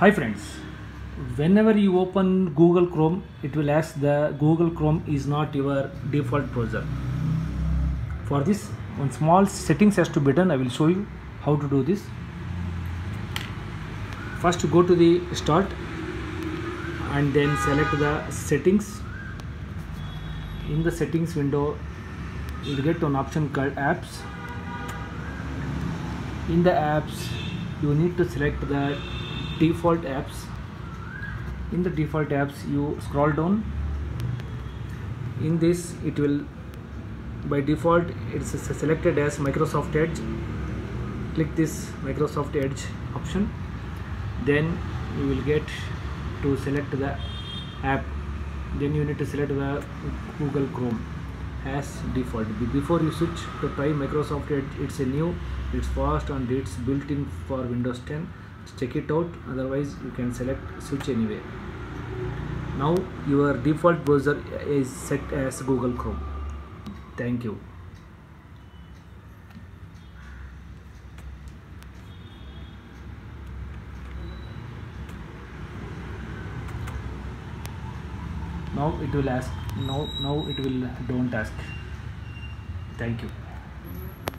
Hi friends, whenever you open Google Chrome, it will ask the Google Chrome is not your default browser. For this, one small settings has to be done. I will show you how to do this. First, go to the start and then select the settings. In the settings window, you will get an option called apps. In the apps, you need to select the default apps. In the default apps you scroll down. In this it will by default it's selected as Microsoft Edge. Click this Microsoft Edge option. Then you will get to select the app. Then you need to select the Google Chrome as default. Before you switch to try Microsoft Edge it's a new it's fast and it's built in for Windows 10 check it out. Otherwise you can select switch anyway now your default browser is set as Google Chrome. Thank you. Now it will ask now now it will don't ask. Thank you